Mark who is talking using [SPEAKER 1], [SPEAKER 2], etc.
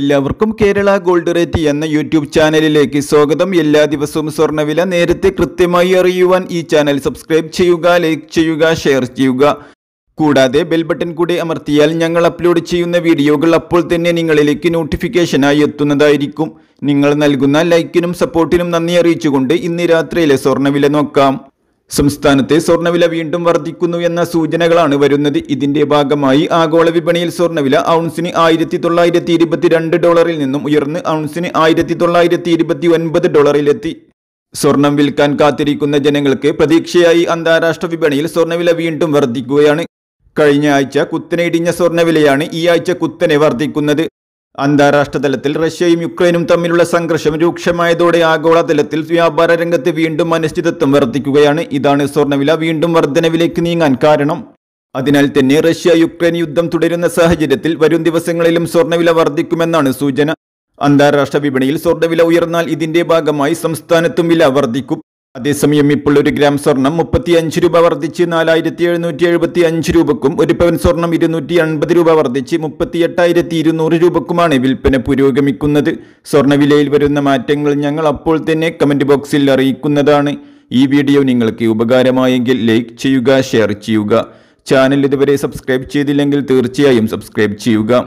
[SPEAKER 1] എല്ലാവർക്കും Kerala gold rate എന്ന YouTube ചാനലിലേക്ക് സ്വാഗതം. എല്ലാ ദിവസവും സ്വർണവില നേരത്തെ കൃത്യമായി അറിയുവാൻ ഈ ചാനൽ സബ്സ്ക്രൈബ് ചെയ്യുക ലൈക്ക് ചെയ്യുക ഷെയർ ചെയ്യുക. കൂടാതെ ബെൽ ബട്ടൺ കൂടി അമർത്തിയാൽ ഞങ്ങൾ അപ്ലോഡ് ചെയ്യുന്ന വീഡിയോകൾ അപ്പോൾ തന്നെ നിങ്ങളിലേക്ക് നോട്ടിഫിക്കേഷനായി എത്തുന്നതായിരിക്കും. നിങ്ങൾ നൽകുന്ന ലൈക്കിനും സപ്പോർട്ടിനും നന്ദി അറിയിച്ചുകൊണ്ട് ഇന്ന് രാത്രിയിലെ സ്വർണവില നോക്കാം. സംസ്ഥാനത്തെ സ്വർണവില വീണ്ടും വർദ്ധിക്കുന്നു എന്ന സൂചനകളാണ് വരുന്നത്. ഇതിന്റെ ഭാഗമായി ആഗോള വിപണിയിൽ സ്വർണവില ഔൺസിന് ആയിരത്തി തൊള്ളായിരത്തി ഇരുപത്തിരണ്ട് ഡോളറിൽ നിന്നും ഉയർന്ന് ഔൺസിന് ആയിരത്തി തൊള്ളായിരത്തി ഇരുപത്തി ഒൻപത് ഡോളറിലെത്തി. സ്വർണം വിൽക്കാൻ കാത്തിരിക്കുന്ന ജനങ്ങൾക്ക് പ്രതീക്ഷയായി അന്താരാഷ്ട്ര വിപണിയിൽ സ്വർണവില വീണ്ടും വർദ്ധിക്കുകയാണ്. കഴിഞ്ഞ ആഴ്ച കുത്തനെ ഇടിഞ്ഞ സ്വർണവിലയാണ് ഈ ആഴ്ച കുത്തനെ വർദ്ധിക്കുന്നത്. അന്താരാഷ്ട്ര തലത്തിൽ റഷ്യയും യുക്രൈനും തമ്മിലുള്ള സംഘർഷം രൂക്ഷമായതോടെ ആഗോളതലത്തിൽ വ്യാപാര രംഗത്ത് വീണ്ടും അനിശ്ചിതത്വം വർദ്ധിക്കുകയാണ്. ഇതാണ് സ്വർണവില വീണ്ടും വർധനവിലേക്ക് നീങ്ങാൻ കാരണം. അതിനാൽ തന്നെ റഷ്യ യുക്രൈൻ യുദ്ധം തുടരുന്ന സാഹചര്യത്തിൽ വരും ദിവസങ്ങളിലും സ്വർണവില വർദ്ധിക്കുമെന്നാണ് സൂചന. അന്താരാഷ്ട്ര വിപണിയിൽ സ്വർണവില ഉയർന്നാൽ ഇതിന്റെ ഭാഗമായി സംസ്ഥാനത്തും വില വർദ്ധിക്കും. അതേസമയം ഇപ്പോൾ ഒരു ഗ്രാം സ്വർണം മുപ്പത്തി അഞ്ച് രൂപ വർദ്ധിച്ച് നാലായിരത്തി എഴുന്നൂറ്റി എഴുപത്തി അഞ്ച് രൂപക്കും ഒരു പവൻ സ്വർണം ഇരുന്നൂറ്റി അൻപത് രൂപ വർദ്ധിച്ച് മുപ്പത്തി എട്ടായിരത്തി ഇരുന്നൂറ് രൂപക്കുമാണ് വിൽപ്പന പുരോഗമിക്കുന്നത്. സ്വർണവിലയിൽ വരുന്ന മാറ്റങ്ങൾ ഞങ്ങൾ അപ്പോൾ തന്നെ കമന്റ് ബോക്സിൽ അറിയിക്കുന്നതാണ്. ഈ വീഡിയോ നിങ്ങൾക്ക് ഉപകാരമായെങ്കിൽ ലൈക്ക് ചെയ്യുക ഷെയർ ചെയ്യുക. ചാനൽ ഇതുവരെ സബ്സ്ക്രൈബ് ചെയ്തില്ലെങ്കിൽ തീർച്ചയായും സബ്സ്ക്രൈബ് ചെയ്യുക.